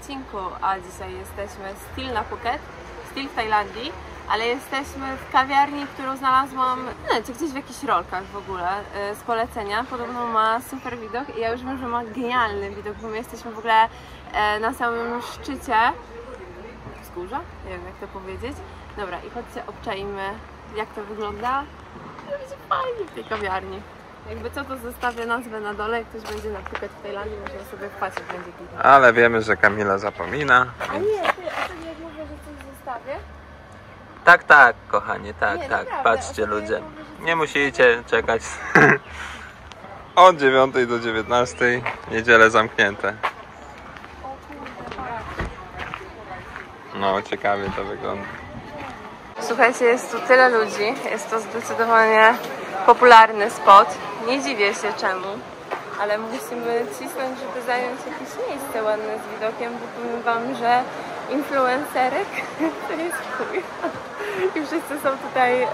odcinku. A dzisiaj jesteśmy still na Phuket, still w Tajlandii, ale jesteśmy w kawiarni, którą znalazłam no, czy gdzieś w jakichś rolkach w ogóle y, z polecenia. Podobno ma super widok i ja już wiem, że ma genialny widok, bo my jesteśmy w ogóle e, na samym szczycie wzgórza, nie wiem jak to powiedzieć. Dobra, i chodźcie, obczaimy jak to wygląda. Będzie fajnie w tej kawiarni. Jakby co, to zostawię nazwę na dole, jak ktoś będzie na Phuket w Tajlandii, można sobie wpatrzeć, będzie kilka. Ale wiemy, że Kamila zapomina. A nie, ty, a to nie jak mówię, że coś zostawię? Tak, tak, kochanie, tak, Nie, tak. naprawdę, Patrzcie ostatnio ludzie. jak mówię, Nie musicie czekać. Od 9 do 19 niedziele zamknięte. O kurde, tak. No, ciekawie to wygląda. Słuchajcie, jest tu tyle ludzi, jest to zdecydowanie popularny spot. Nie dziwię się czemu, ale musimy cisnąć, żeby zająć jakieś miejsce ładne z widokiem, bo powiem Wam, że influencerek to jest chuj. I wszyscy są tutaj, e,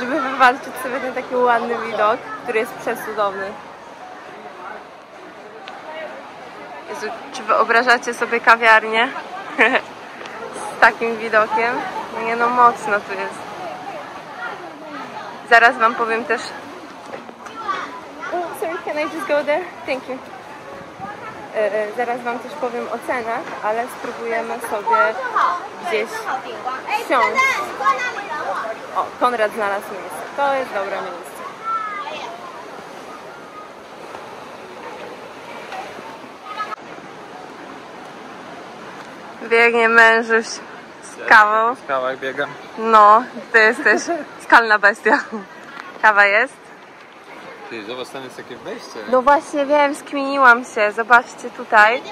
żeby wywalczyć sobie ten taki ładny widok, który jest przecudowny. Jezu, czy wyobrażacie sobie kawiarnię z takim widokiem? Nie no, mocno tu jest. Zaraz Wam powiem też... Oh, sorry, can I just go there? Thank you. E, e, Zaraz Wam też powiem o cenach, ale spróbujemy sobie gdzieś siąść. O, Konrad znalazł miejsce. To jest dobre miejsce. Biegnie mężuś z kawą. W kawach biegam. No, ty jesteś skalna bestia. Kawa jest? Ty, zobacz, tam jest takie wejście. No właśnie wiem, skminiłam się. Zobaczcie tutaj.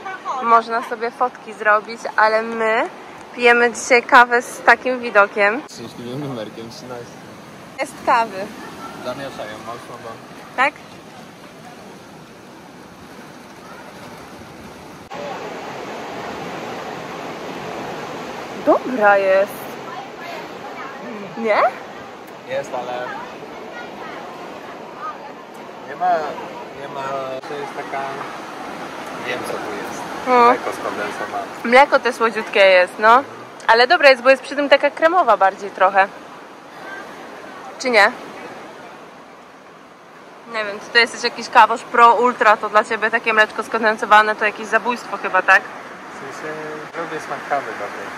Można sobie fotki zrobić, ale my pijemy dzisiaj kawę z takim widokiem. Szczęśliwym numerkiem 13. Jest kawy, Zamieszają mocno, bo... tak? Dobra jest. Nie? Jest, ale... Nie ma... Nie ma... To jest taka... Wiem co tu jest. Lekko skondensowane. Mleko te słodziutkie jest, no. Ale dobre jest, bo jest przy tym taka kremowa bardziej trochę. Czy nie? Nie wiem, czy to jest jakiś kawosz pro ultra, to dla ciebie takie mleczko skondensowane to jakieś zabójstwo chyba, tak? Sensie lubię smak kawy dobrej.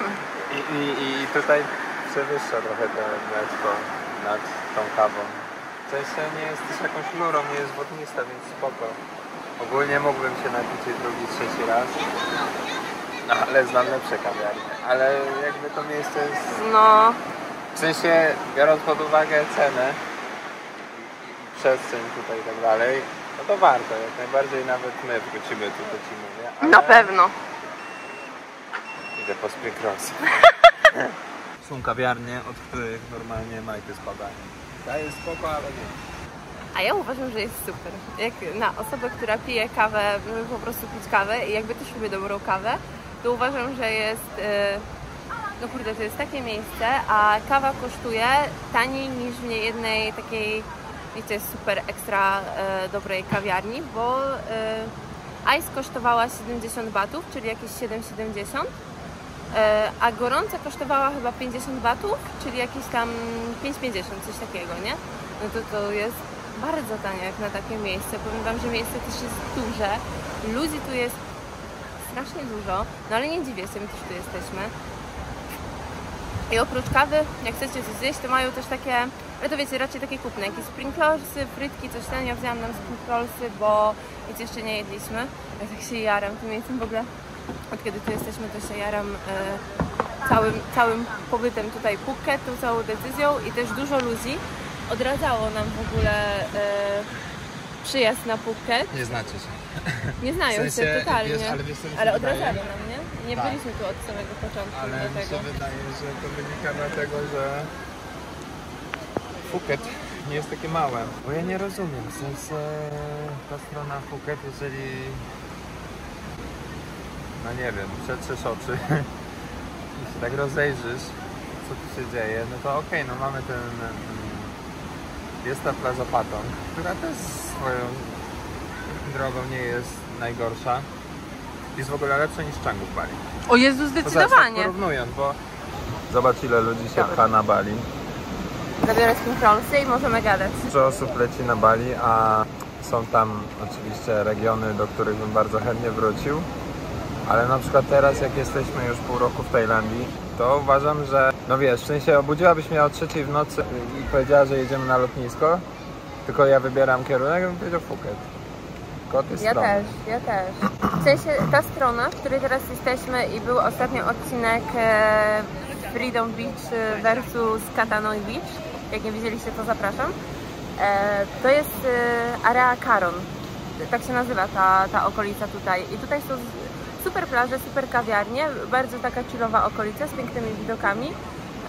I, i, I tutaj przewyższa trochę to mleczko nad tą kawą. W sensie nie jest też jakąś lurą, nie jest wodnista, więc spoko. Ogólnie mógłbym się napić drugi, trzeci raz. No, ale znam lepsze kawiarnie. Ale jakby to miejsce jest... No, W sensie, biorąc pod uwagę cenę przestrzeń tutaj i tak dalej, no to warto. Jak najbardziej nawet my wrócimy tu, to ci mówię. Ale... na pewno. Idę po Sprinkrosy. Są kawiarnie, od których normalnie majty spadają. Ta jest spoko, ale nie. A ja uważam, że jest super. Jak na osobę, która pije kawę, żeby po prostu pić kawę i jakby też lubię dobrą kawę, to uważam, że jest... e, No kurde, to jest takie miejsce, a kawa kosztuje taniej niż w niejednej takiej, wiecie, super ekstra e, dobrej kawiarni, bo e, ice kosztowała 70 batów, czyli jakieś 7,70 e, a gorąca kosztowała chyba 50 batów, czyli jakieś tam 5,50, coś takiego, nie? No to to jest bardzo tanie jak na takie miejsce. Powiem Wam, że miejsce też jest duże. Ludzi tu jest strasznie dużo, no ale nie dziwię się, my też tu jesteśmy. I oprócz kawy, jak chcecie coś zjeść, to mają też takie, ale to wiecie, raczej takie kupne, jakieś sprinklesy, frytki, coś tam. Ja wzięłam nam sprinklesy, bo nic jeszcze nie jedliśmy. Ja tak się jaram tym miejscem w ogóle. Od kiedy tu jesteśmy, to się jaram e, całym, całym pobytem tutaj Phuket, tą całą decyzją i też dużo ludzi odradzało nam w ogóle e, przyjazd na Phuket. Nie znacie się. Nie znają W sensie, się totalnie, wiesz, ale wiesz, co ale wydaje? odradzali nam, nie? Nie Tak. byliśmy tu od samego początku Ale mi się wydaje, że to wynika dlatego, że Phuket nie jest takie małe. Bo ja nie rozumiem, w sensie ta strona Phuket, jeżeli no nie wiem, przetrzesz oczy i się tak rozejrzysz, co tu się dzieje, no to okej, no mamy ten mm, jest ta plaża Patong, która też swoją drogą nie jest najgorsza jest w ogóle lepsza niż Canggu w Bali. O Jezu, zdecydowanie. porównując, bo zobacz ile ludzi się pcha na Bali. Zabiorę screencrollsy i możemy gadać. Dużo osób leci na Bali, a są tam oczywiście regiony, do których bym bardzo chętnie wrócił. Ale na przykład teraz, jak jesteśmy już pół roku w Tajlandii, to uważam, że no wiesz, w sensie obudziłabyś mnie o trzeciej w nocy i powiedziała, że jedziemy na lotnisko, tylko ja wybieram kierunek, bym powiedział Phuket. Kot jest Ja też, ja też. W sensie ta strona, w której teraz jesteśmy i był ostatnio odcinek e, Freedom Beach versus Katanoi Beach. Jak nie widzieliście, to zapraszam. E, to jest e, area Caron. Tak się nazywa ta, ta okolica tutaj. I tutaj są super plaże, super kawiarnie, bardzo taka chillowa okolica z pięknymi widokami.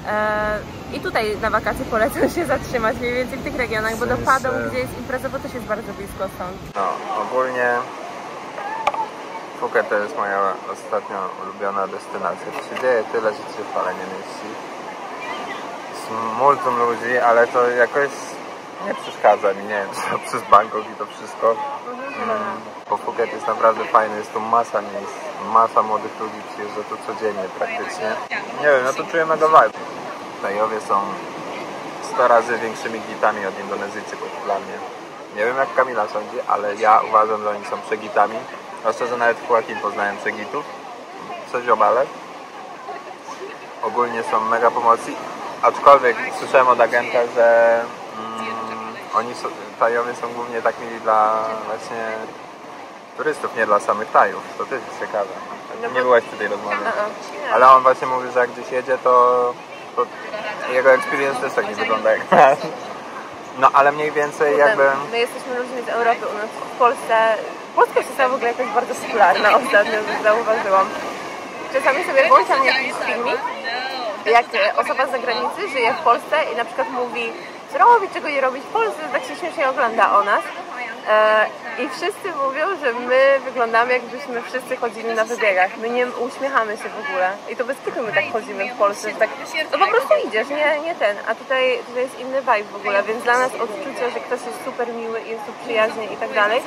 E, I tutaj na wakacje polecam się zatrzymać mniej więcej w tych regionach, bo do Padą, gdzie jest impreza, bo też jest bardzo blisko stąd. No, ogólnie Phuket to jest moja ostatnio ulubiona destynacja. Tu się dzieje tyle, że się wcale nie mieści. Jest multum ludzi, ale to jakoś nie przeszkadza mi. Nie wiem, czy przez Bangkok i to wszystko. Mm, Bo Phuket jest naprawdę fajny, jest tu masa miejsc, masa młodych ludzi przyjeżdża tu codziennie praktycznie. Nie wiem, no to czuję mega vibe. Tajowie są 100 razy większymi gitami od Indonezyjczyków dla mnie. Nie wiem jak Kamila sądzi, ale ja uważam, że oni są przegitami. Zwłaszcza, że nawet w Joaquin poznałem przegitów. Coś obale. Ogólnie są mega pomocy. Aczkolwiek słyszałem od agenta, że oni są, Tajowie są głównie tak mili dla właśnie turystów, nie dla samych Tajów. To też jest ciekawe. No Nie byłaś przy tej rozmowie. Ale on właśnie mówi, że jak gdzieś jedzie, to, to jego experience też tak nie wygląda jak nasz. No ale mniej więcej jakby... My jesteśmy ludźmi z Europy, u nas w Polsce... Polska stała w ogóle jakaś bardzo popularna ostatnio, zauważyłam. Czasami sobie włączam jakiś filmik, jak osoba z zagranicy żyje w Polsce i na przykład mówi, robić, czego nie robić w Polsce, tak się śmiesznie ogląda o nas. E, I wszyscy mówią, że my wyglądamy jakbyśmy wszyscy chodzili na wybiegach. My nie uśmiechamy się w ogóle. I to bez kitu my tak chodzimy w Polsce, że tak no po prostu idziesz, nie, nie ten. A tutaj, tutaj jest inny vibe w ogóle, więc dla nas odczucie, że ktoś jest super miły i jest tu przyjaźnie i tak dalej,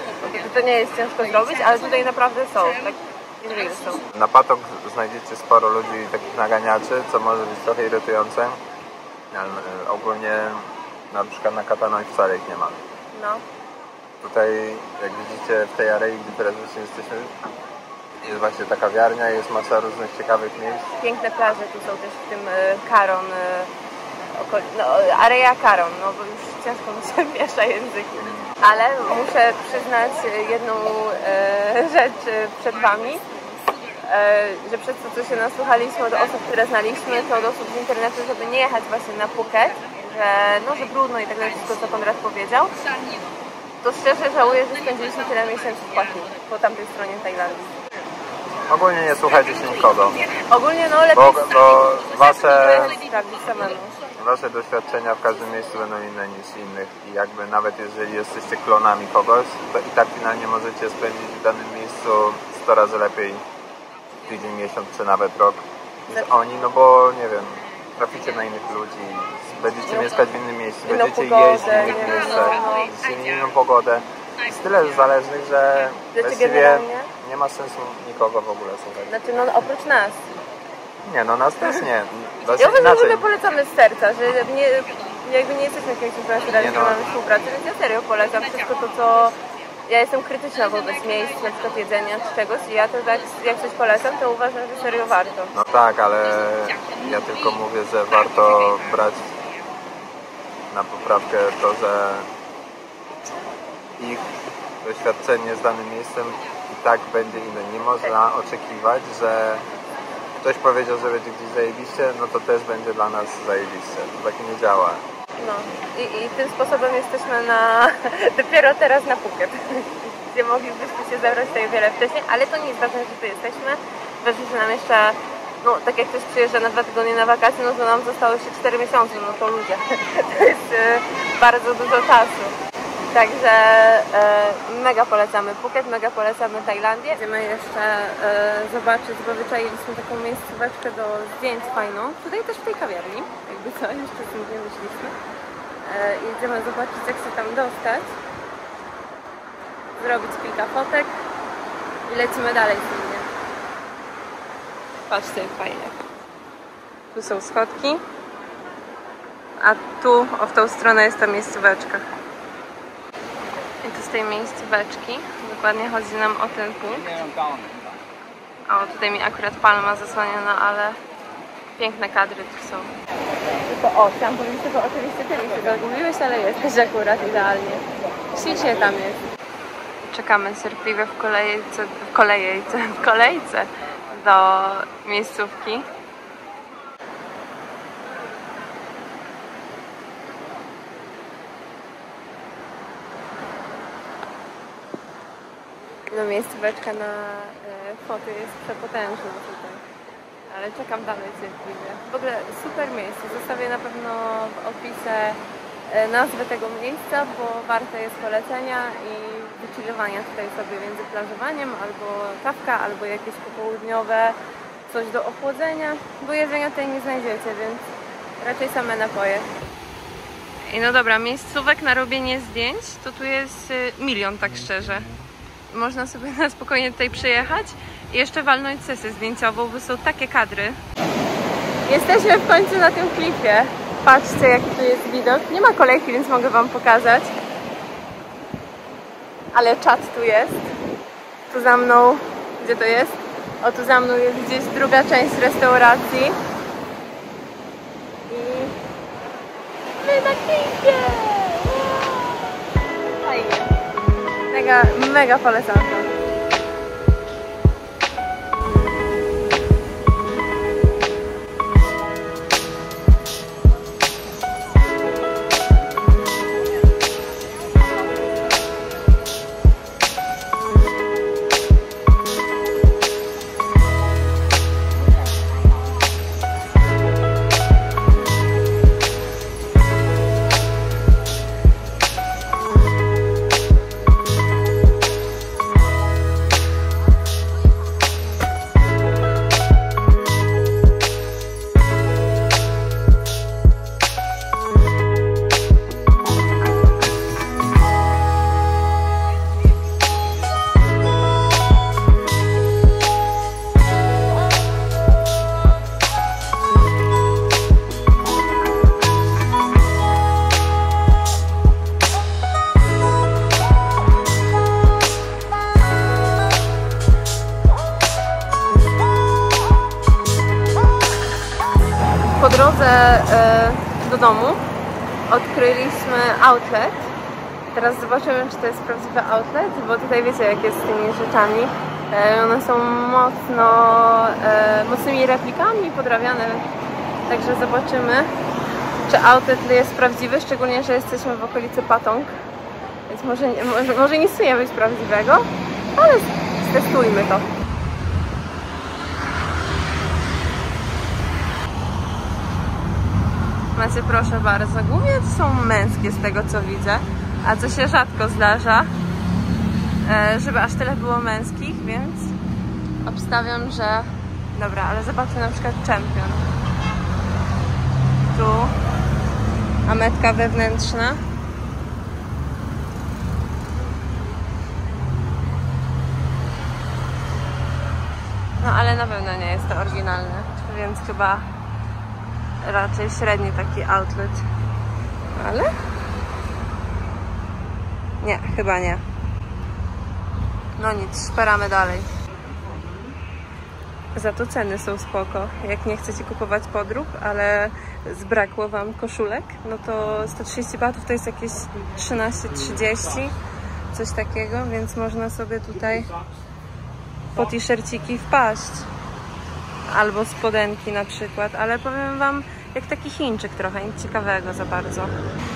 to, nie jest ciężko zrobić, ale tutaj naprawdę są, tak są. Na patok znajdziecie sporo ludzi takich naganiaczy, co może być trochę irytujące. Ale e, ogólnie na przykład na Katanoi wcale ich nie ma. No. Tutaj, jak widzicie, w tej arei, gdzie teraz właśnie jesteśmy, jest właśnie ta kawiarnia, jest masa różnych ciekawych miejsc. Piękne plaże tu są też w tym e, Karon, okoli, no, area Karon, no bo już ciężko mi się miesza języki. Ale muszę przyznać jedną e, rzecz przed Wami, że przez to, co się nasłuchaliśmy od osób, które znaliśmy, to od osób z internetu, żeby nie jechać właśnie na Phuket, że no, że brudno i tak dalej, wszystko co Konrad powiedział, to szczerze żałuję, że spędziliśmy tyle miesięcy w Płachu, po tamtej stronie Tajlandii. Ogólnie nie słuchajcie się nikogo. Ogólnie no lepiej Bo- bo wasze-. Wasze doświadczenia w każdym miejscu będą inne niż innych i jakby nawet jeżeli jesteście klonami kogoś, to i tak finalnie możecie spędzić w danym miejscu 100 razy lepiej tydzień, miesiąc czy nawet rok niż oni, no bo nie wiem, traficie na innych ludzi, będziecie No. mieszkać w innym miejscu, Inną będziecie pogodę, jeść w innych miejscach, no, no. będziecie inną pogodę. Jest tyle zależnych, że Znaczy właściwie nie ma sensu nikogo w ogóle słuchać. Znaczy no oprócz nas. Nie, no nas też nie. Ja Znaczy, uważam, że polecamy z serca, że nie, jakby nie jesteśmy jakimiś influencerami, Nie no. mamy współpracę, więc ja serio polecam wszystko to, co... Ja jestem krytyczna wobec miejsc, na przykład jedzenia czy czegoś i ja to tak, jak coś polecam, to uważam, że serio warto. No tak, ale ja tylko mówię, że warto brać na poprawkę to, że ich doświadczenie z danym miejscem i tak będzie inne. Nie można oczekiwać, że ktoś powiedział, że będzie gdzieś zajebiście, no to też będzie dla nas zajebiście. To tak nie działa. No i, i tym sposobem jesteśmy na dopiero teraz na Phuket, gdzie moglibyśmy się zabrać tutaj wiele wcześniej, ale to nie jest ważne, że tu jesteśmy. Ważne, że nam jeszcze, no tak jak ktoś przyjeżdża na dwa tygodnie na wakacje, no to nam zostało jeszcze 4 miesiące, no to ludzie. To jest e, bardzo dużo czasu. Także e, mega polecamy Phuket, mega polecamy Tajlandię. Chcemy jeszcze e, zobaczyć, bo wyczailiśmy taką miejscóweczkę do zdjęć fajną. Tutaj też w tej kawiarni, jakby co, jeszcze z tym nie myśleliśmy. E, idziemy zobaczyć, jak się tam dostać. Zrobić kilka fotek I lecimy dalej z nim. Patrzcie, jak fajnie. Tu są schodki. A tu, o w tą stronę jest ta miejscóweczka. I tu z tej miejscóweczki dokładnie chodzi nam o ten punkt. O, tutaj mi akurat palma zasłaniana, ale piękne kadry tu są. Tylko o, chciałam powiedzieć, że oczywiście ty mi się zagubiłeś, ale jesteś akurat idealnie. Ślicznie tam jest. Czekamy cierpliwie w kolejce, w kolejce, w kolejce do miejscówki. No miejscóweczka na e, foty jest przepotężna. Ale czekam dalej cierpliwie. W ogóle super miejsce. Zostawię na pewno w opisie e, nazwę tego miejsca, bo warte jest polecenia i wychillowania tutaj sobie między plażowaniem, albo kawka, albo jakieś popołudniowe coś do ochłodzenia, bo jedzenia tutaj nie znajdziecie, więc raczej same napoje. I no dobra, miejscówek na robienie zdjęć to tu jest y, milion, tak szczerze. Można sobie na spokojnie tutaj przyjechać jeszcze walnąć sesję zdjęciową, bo są takie kadry. Jesteśmy w końcu na tym klifie. Patrzcie, jaki tu jest widok. Nie ma kolejki, więc mogę Wam pokazać. Ale czat tu jest. Tu za mną, gdzie to jest? O, tu za mną jest gdzieś druga część restauracji. I my na klifie! Mega, mega polecam to. Outlet. Teraz zobaczymy, czy to jest prawdziwy outlet, bo tutaj wiecie, jak jest z tymi rzeczami. E, one są mocno, e, mocnymi replikami podrabiane, także zobaczymy, czy outlet jest prawdziwy, szczególnie, że jesteśmy w okolicy Patong, więc może, może, może nie być prawdziwego, ale testujmy to. Macie proszę bardzo. Głównie są męskie z tego co widzę, a co się rzadko zdarza, e, żeby aż tyle było męskich, więc obstawiam, że... Dobra, ale zobaczmy na przykład Champion. Tu ametka wewnętrzna. No ale na pewno nie jest to oryginalne, więc chyba raczej średni taki outlet. Ale? Nie, chyba nie. No nic, szperamy dalej. Za to ceny są spoko. Jak nie chcecie kupować podrób, ale zbrakło Wam koszulek, no to 130 batów to jest jakieś 13,30 coś takiego, więc można sobie tutaj po t-shirciki wpaść albo spodenki na przykład, ale powiem Wam, jak taki Chińczyk trochę, nic ciekawego za bardzo.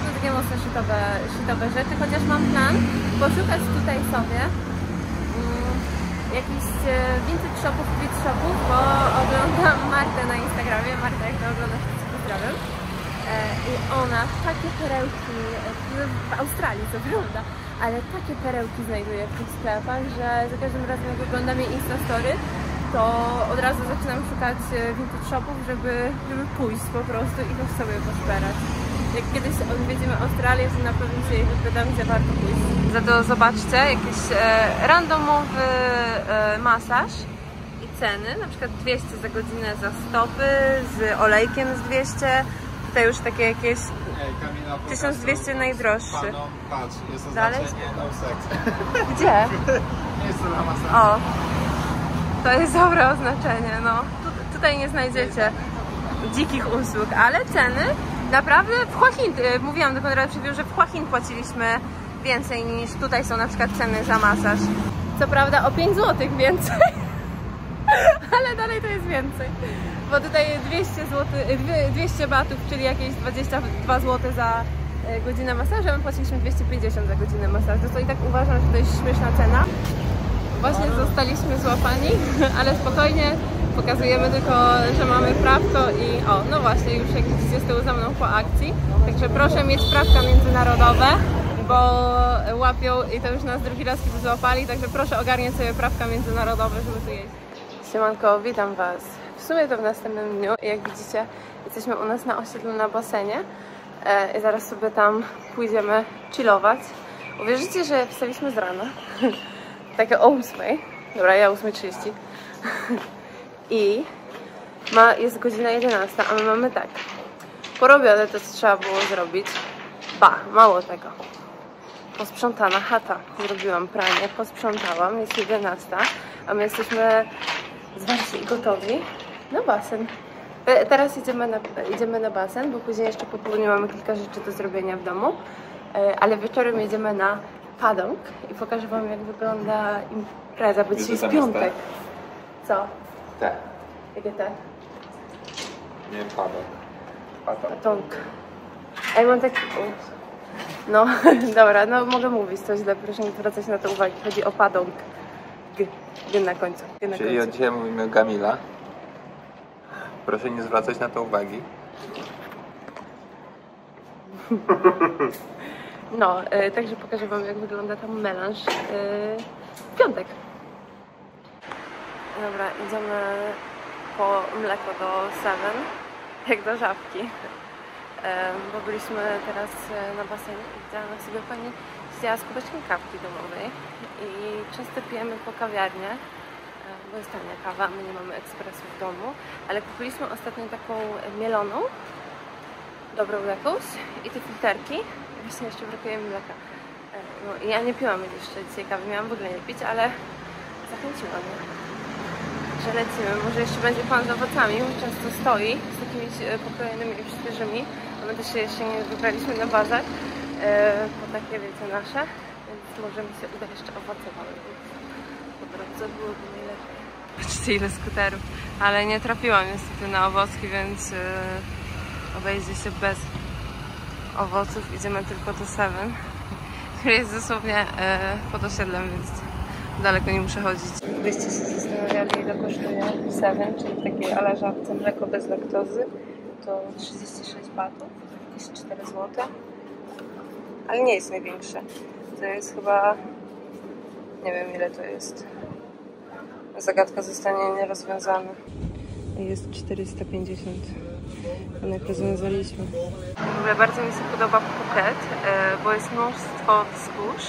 No takie mocno szytowe, szytowe rzeczy, chociaż mam plan poszukać tutaj sobie mm, jakichś vintage shopów, shopów, bo oglądam Martę na Instagramie, Marta jak to oglądasz, to pozdrawiam. E, I ona takie perełki, e, w Australii co prawda, ale takie perełki znajduje w tych sklepach, że za każdym razem jak oglądam jej Instastory, to od razu zaczynam szukać e, vintage shopów, żeby, żeby pójść po prostu i też sobie poszperać. jak kiedyś odwiedzimy Australię, to na pewno się jej wypytam, gdzie warto pójść. Za to zobaczcie, jakiś e, randomowy e, masaż i ceny, na przykład 200 za godzinę za stopy, z olejkiem z 200, tutaj już takie jakieś Ej, Kamila, pokaż 1200 to najdroższy. panom. Patrz, jest Dalej? oznaczenie no sex. Gdzie? Nie jest to na masaż. O, to jest dobre oznaczenie, no. Tu, tutaj nie znajdziecie dzikich usług, ale ceny naprawdę w Huachin, y, mówiłam do Konrada przed że w Huachin płaciliśmy więcej niż tutaj są na przykład ceny za masaż. Co prawda o 5 zł więcej, ale dalej to jest więcej. Bo tutaj 200 zł, y, dwie- 200 batów, czyli jakieś 22 zł za y, godzinę masażu, a my płaciliśmy 250 za godzinę masażu, to i tak uważam, że to jest śmieszna cena. Właśnie zostaliśmy złapani, ale spokojnie pokazujemy tylko, że mamy prawko i o, no właśnie, już jak widzicie z tyłu za mną po akcji. Także proszę mieć prawka międzynarodowe, bo łapią i to już nas drugi raz kiedy złapali, także proszę ogarniać sobie prawka międzynarodowe, żeby tu jeździć. Siemanko, witam Was. W sumie to w następnym dniu jak widzicie jesteśmy u nas na osiedlu na basenie e, i zaraz sobie tam pójdziemy chillować. Uwierzycie, że wstaliśmy z rana, takie o 8, dobra ja o 8.30 i ma, jest godzina 11, a my mamy tak. Porobione to co trzeba było zrobić, ba, mało tego. Posprzątana chata. Zrobiłam pranie, posprzątałam, jest 11, a my jesteśmy zwarci i gotowi na basen. Te- Teraz idziemy na, idziemy na basen, bo później jeszcze po południu mamy kilka rzeczy do zrobienia w domu, E, ale wieczorem jedziemy na padong i pokażę Wam jak wygląda impreza, bo dzisiaj jest piątek. Co? Tak. Jakie te? Nie padok. Padok. Padong. Ej, mam tak... No, dobra, no mogę mówić coś źle, proszę nie zwracać na to uwagi. Chodzi o padong. G, G na końcu. G na Czyli końcu. dzisiaj mówimy Kamila. Proszę nie zwracać na to uwagi. No, e, także pokażę Wam, jak wygląda tam melanż e, w piątek. Dobra, idziemy po mleko do Seven, jak do żabki. E, bo byliśmy teraz na basenie i widziałam sobie pani siedziała z kubeczkiem kawki domowej i często pijemy po kawiarniach, bo jest tania kawa, my nie mamy ekspresu w domu, ale kupiliśmy ostatnio taką mieloną, dobrą jakąś i te filterki. Właśnie jeszcze brakuje mi mleka. E, No, i ja nie piłam jeszcze dzisiaj kawy, miałam w ogóle nie pić, ale zachęciła mnie, że lecimy. Może jeszcze będzie pan z owocami, często stoi z takimi e, pokrojonymi i świeżymi. My też się jeszcze nie wybraliśmy na bazar e, po takie, wiecie, nasze, więc może mi się uda jeszcze owoce. Po drodze byłoby najlepiej. Patrzcie ile skuterów, ale nie trafiłam niestety na owocki, więc e, obejdzie się bez owoców. Idziemy tylko do Seven, który jest dosłownie e, pod osiedlem, więc daleko nie muszę chodzić. Gdybyście się zastanawiali, ile kosztuje Seven, czyli takie ala żabce mleko bez laktozy, to 36 batów, jakieś 4 zł. Ale nie jest największe. To jest chyba... nie wiem ile to jest. Zagadka zostanie nierozwiązana. Jest 450. Jak rozwiązaliśmy. W ogóle bardzo mi się podoba Phuket, e, bo jest mnóstwo wzgórz.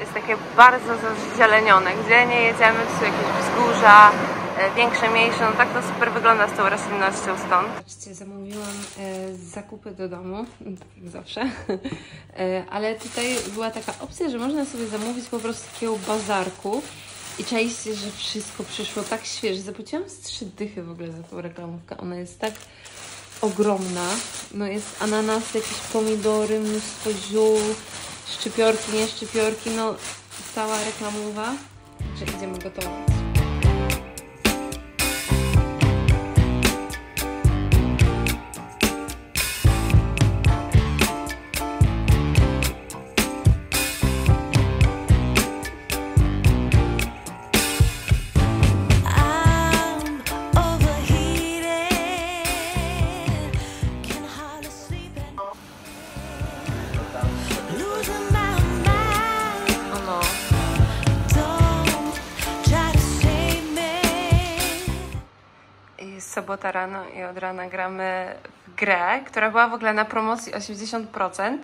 Jest takie bardzo zazielenione. Gdzie nie jedziemy, to są jakieś wzgórza, e, większe, mniejsze. No tak to super wygląda z tą roślinnością stąd. Zobaczcie, zamówiłam e, zakupy do domu, tak zawsze. Ale tutaj była taka opcja, że można sobie zamówić po prostu takiego bazarku. I czaiście, że wszystko przyszło tak świeże. Zapłaciłam z trzy dychy w ogóle za tą reklamówkę. Ona jest tak ogromna. No jest ananas, jakieś pomidory, mnóstwo ziół, szczypiorki, nie szczypiorki, no cała reklamowa, że idziemy gotować. Sobota rano i od rana gramy w grę, która była w ogóle na promocji 80%.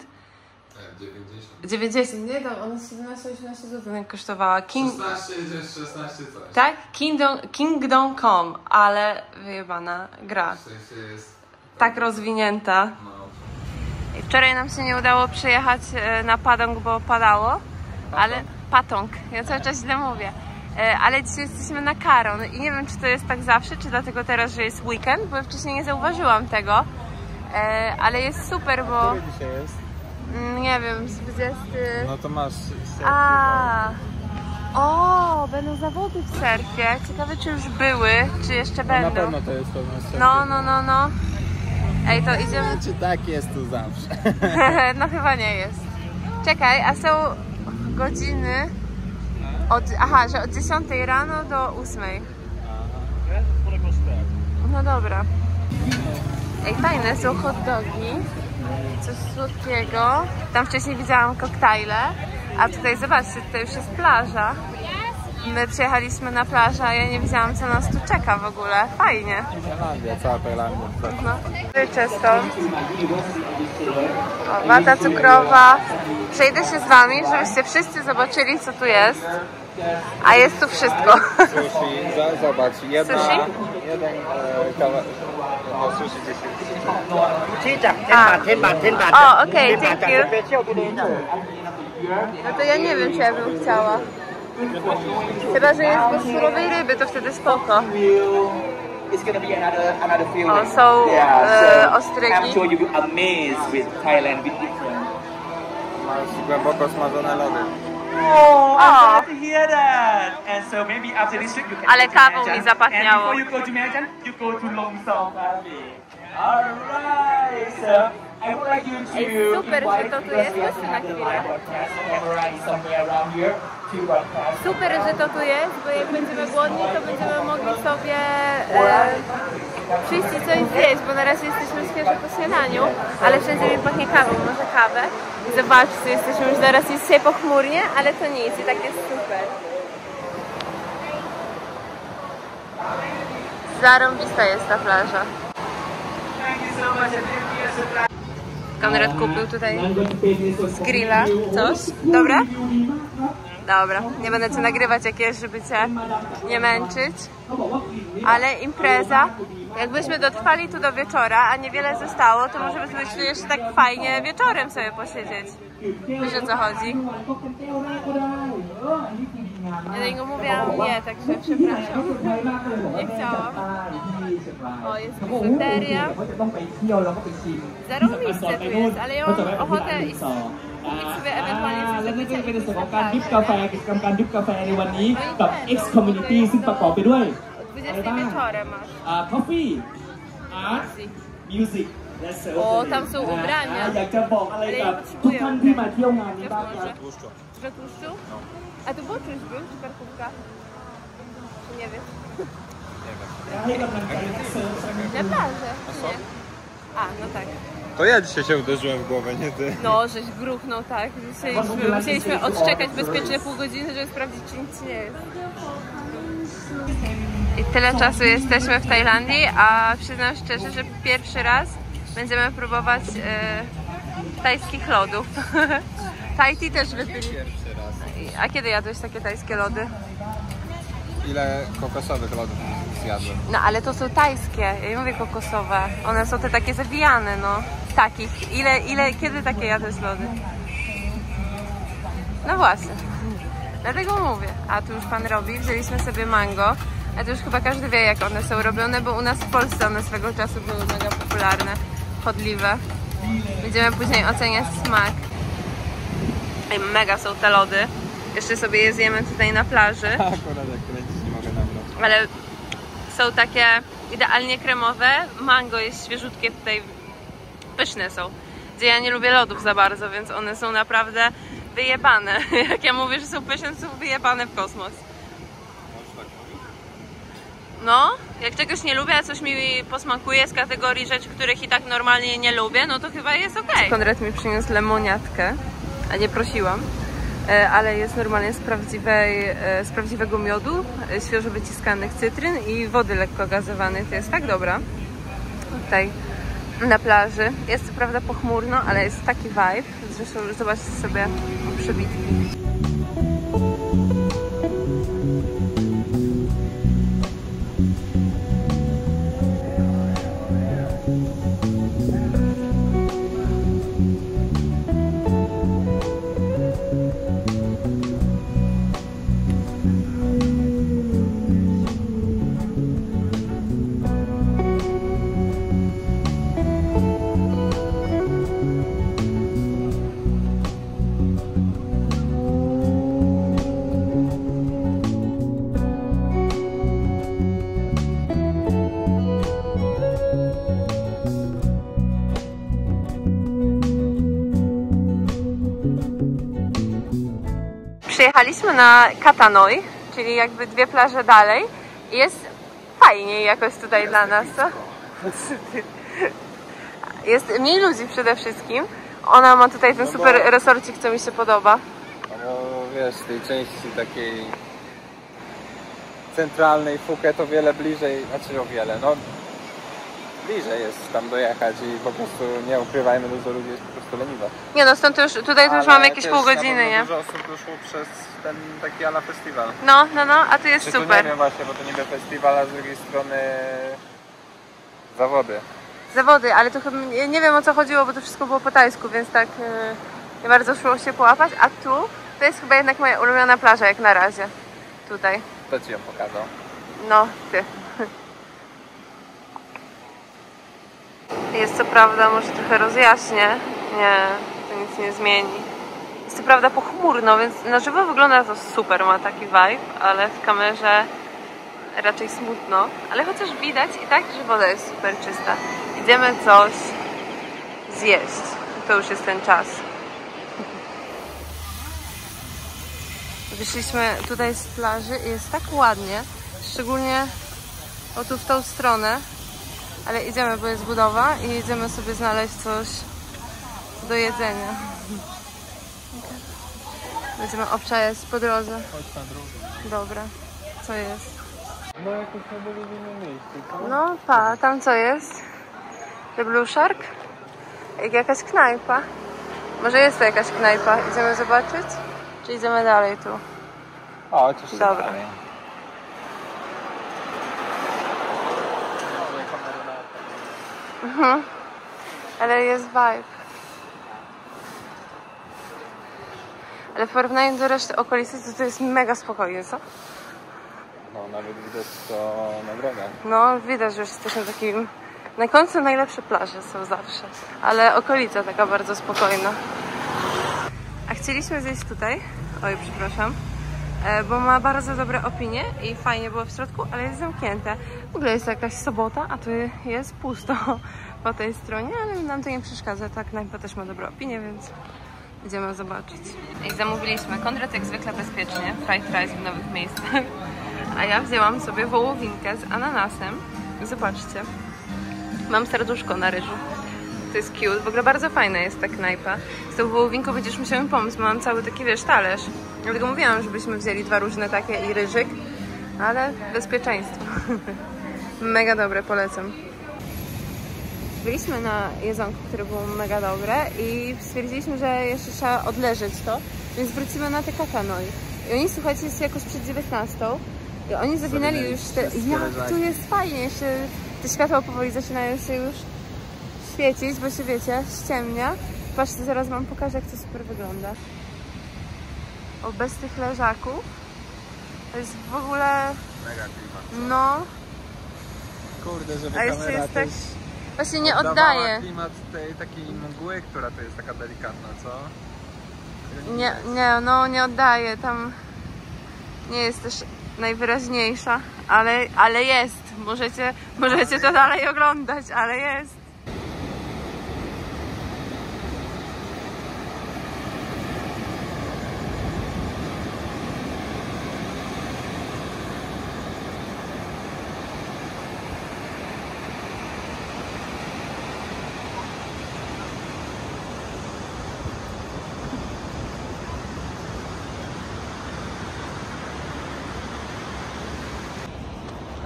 90. 90, nie tam, ona 17-18 zł kosztowała. King, 16, 16 coś. tak? Kingdom, Kingdom Come, ale wyjebana gra. W sensie jest... Tak rozwinięta. No. I Wczoraj nam się nie udało przyjechać e, na Padong, bo padało, ale Patong, ja cały czas źle mówię. E, Ale dzisiaj jesteśmy na Karon i nie wiem, czy to jest tak zawsze, czy dlatego teraz, że jest weekend, bo ja wcześniej nie zauważyłam tego. E, Ale jest super, bo Który dzisiaj jest? mm, nie wiem, z 20. No to masz... serce, A. O, będą zawody w surfie. Ciekawe, czy już były, czy jeszcze No na będą. pewno to jest pewno No, no, no, no. Ej, to idziemy. Czy tak jest tu zawsze? no chyba nie jest. Czekaj, a są godziny od, aha, że od 10 rano do 8. No dobra. Ej, fajne są hot dogi, coś słodkiego. Tam wcześniej widziałam koktajle, a tutaj zobaczcie, tutaj już jest plaża. My przyjechaliśmy na plażę, a ja nie wiedziałam, co nas tu czeka w ogóle. Fajnie. Tajlandia, cała Tajlandia. No. Stąd. O, wata cukrowa. Przejdę się z wami, żebyście wszyscy zobaczyli, co tu jest. A jest tu wszystko. Sushi, zobacz, jedna, sushi? jeden e, kawałek, no sushi 10. Chicha, temba, temba, temba. O, okej, okay, thank you. No to ja nie wiem, czy ja bym chciała. Chyba, że jest go z surowej ryby, to wtedy spoko. O, są e, ostrygi. I'm sure you'll be amazed with Thailand with different... Masz głęboko smażone lody. Oh, I'm glad glad to hear that. And so maybe after this trip you can. Ale go to kawą mi. And before you go to Majan, you go to Long Song Cafe. Alright, so I would like you to super, że invite to tu the na chwilę. live broadcast camera is somewhere around here to broadcast. Super, że to tu jest, bo jak będziemy głodni, to będziemy mogli sobie e, przyjść i coś zjeść, bo na razie jesteśmy świeżo po śniadaniu, ale wszędzie mi pachnie kawą, może kawę. I zobaczcie, jesteśmy już zaraz jest dzisiaj pochmurnie, ale to nic i tak jest super. Zarąbista jest ta plaża. Konrad kupił tutaj z grilla coś. Dobre? Dobra, nie będę cię nagrywać jak żeby cię nie męczyć. Ale impreza, jakbyśmy dotrwali tu do wieczora, a niewiele zostało, to może byśmy szli jeszcze tak fajnie wieczorem sobie posiedzieć. Wiesz o co chodzi? Ja do niego mówiłam nie, także przepraszam. Nie chciałam. O, jest biżuteria. จะต้องไปเที่ยวแล้วก็ไปชิม Zarąbiste tu jest, ale ja mam ochotę iść kupić sobie ewentualnie coś และ do นี่ก็ picia จะเป็น i ในส่วน pójść ของ na การดริฟ plażę. กาแฟกิจกรรมการดริฟกาแฟในวันนี้กับ X Community ซึ่งประกอบไปด้วย O 20 wieczorem masz. อ่า Coffee Art Music และ Surf โอ้ทำสู่อุบรานเนี่ย อ่าอยากจะบอกอะไรกับ Ale ja ทุกท่านที่ potrzebuję. มาเที่ยวงานนี้ Wiesz บ้างค może? รับ Że tłuszczu? A tu boczuś był, czy karkówka? Czy nie wiem. ให้กำลังใจนักเซิร์ฟสักนิด Na plażę. czy nie? A, no tak. To ja dzisiaj się uderzyłem w głowę, nie ty. No, żeś gruchnął tak. Musieliśmy, musieliśmy odczekać bezpiecznie pół godziny, żeby sprawdzić, czy nic nie jest. I tyle czasu jesteśmy w Tajlandii, a przyznam szczerze, że pierwszy raz będziemy próbować e, tajskich lodów. Tea też wypili. A kiedy jadłeś takie tajskie lody? Ile kokosowych lodów zjadłem? No ale to są tajskie, ja nie mówię kokosowe. One są te takie zawijane, no. Takich. Ile, ile, kiedy takie jadłeś lody? No właśnie. Dlatego mówię. A tu już pan robi, wzięliśmy sobie mango. A to już chyba każdy wie jak one są robione, bo u nas w Polsce one swego czasu były mega popularne, chodliwe. Będziemy później oceniać smak. Ej, mega są te lody. Jeszcze sobie je zjemy tutaj na plaży Akurat jak kręcić nie mogę nagrać. ale są takie idealnie kremowe. Mango jest świeżutkie tutaj, pyszne są. Gdzie ja nie lubię lodów za bardzo, więc one są naprawdę wyjebane. Jak ja mówię, że są pyszne, są wyjebane w kosmos. No, jak czegoś nie lubię, a coś mi posmakuje z kategorii rzeczy, których i tak normalnie nie lubię, no to chyba jest ok. Konrad mi przyniósł lemoniatkę, a nie prosiłam, e, ale jest normalnie z, prawdziwej, e, z prawdziwego miodu, e, świeżo wyciskanych cytryn i wody lekko gazowanej. To jest tak dobra. Tutaj na plaży. Jest co prawda pochmurno, ale jest taki vibe. Zresztą zobaczcie sobie przebitki. Przyjechaliśmy na Katanoi, czyli jakby dwie plaże dalej. i Jest fajniej jakoś tutaj dla nas, co? Jest mniej ludzi przede wszystkim. Ona ma tutaj ten No bo- super resorcik, co mi się podoba. No wiesz, tej części takiej centralnej Phuket o wiele bliżej, znaczy o wiele, no bliżej jest tam dojechać i po prostu nie ukrywajmy, dużo ludzi jest leniwe. Nie no, stąd już, tutaj to już mamy jakieś pół godziny, nie? Dużo osób doszło przez ten taki ala festiwal. No, no, no, a tu jest Czy tu nie super. wiem właśnie, bo to niby festiwal, a z drugiej strony zawody. Zawody, ale to chyba nie nie wiem o co chodziło, bo to wszystko było po tajsku, więc tak yy, nie bardzo szło się połapać. A tu to jest chyba jednak moja ulubiona plaża, jak na razie. Tutaj. Kto ci ją pokazał? No, ty. Jest co prawda, może trochę rozjaśnię. Nie, to nic nie zmieni. Jest co prawda pochmurno, więc na żywo wygląda to super, ma taki vibe, ale w kamerze raczej smutno. Ale chociaż widać i tak, że woda jest super czysta. Idziemy coś zjeść. To już jest ten czas. Wyszliśmy tutaj z plaży i jest tak ładnie, szczególnie o tu w tą stronę, ale idziemy, bo jest budowa i idziemy sobie znaleźć coś do jedzenia. Będziemy obczajać po drodze. Chodź na drugą. Dobra, co jest? No byli w innym miejscu? No, pa, tam co jest? The Blue Shark? Jak jakaś knajpa. Może jest to jakaś knajpa. Idziemy zobaczyć? Czy idziemy dalej tu? O, się Dobra. dalej. Mhm. Ale jest vibe. Ale w porównaniu do reszty okolicy to, to jest mega spokojnie, co? No nawet widać to na drogach. No, widać, że już jesteśmy takim... Na końcu najlepsze plaże są zawsze, ale okolica taka bardzo spokojna. A chcieliśmy zjeść tutaj, oj, przepraszam, e, bo ma bardzo dobre opinie i fajnie było w środku, ale jest zamknięte. W ogóle jest jakaś sobota, a tu jest pusto po tej stronie, ale nam to nie przeszkadza. Tak, knajpa też ma dobre opinie, więc idziemy zobaczyć. I zamówiliśmy Konrad jak zwykle bezpiecznie, fried rice w nowych miejscach. A ja wzięłam sobie wołowinkę z ananasem. Zobaczcie. Mam serduszko na ryżu. To jest cute. W ogóle bardzo fajna jest ta knajpa. Z tą wołowinką będziesz musiał mi pomóc. Mam cały taki, wiesz, talerz. Dlatego mówiłam, żebyśmy wzięli dwa różne takie i ryżyk. Ale bezpieczeństwo. mega dobre, polecam. Byliśmy na jedzonku, które było mega dobre i stwierdziliśmy, że jeszcze trzeba odleżeć to, więc wrócimy na te katanoi. I oni, słuchajcie, jest jakoś przed 19 i oni zawinęli już te... wszystkie Ja, leżaki. tu jest fajnie, jeszcze te światła powoli zaczynają się już świecić, bo się wiecie, ściemnia. Patrzcie, zaraz wam pokażę, jak to super wygląda. O, bez tych leżaków. To jest w ogóle, Mega klimat. no, Kurde, żeby A jeszcze kamera jest tak- też właśnie nie oddaje. klimat tej takiej mgły, która to jest taka delikatna, co? Nie, nie, no nie oddaje, tam nie jest też najwyraźniejsza, ale, ale jest. Możecie, możecie to dalej oglądać, ale jest.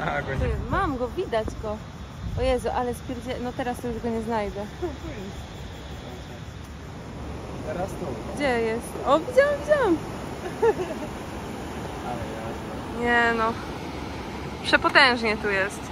A, go nie Ty, mam go, widać go. O Jezu, ale spierdzie... No teraz to już go nie znajdę. Teraz tu. Gdzie jest? O, widziałam, widziałam. Nie no. Przepotężnie tu jest.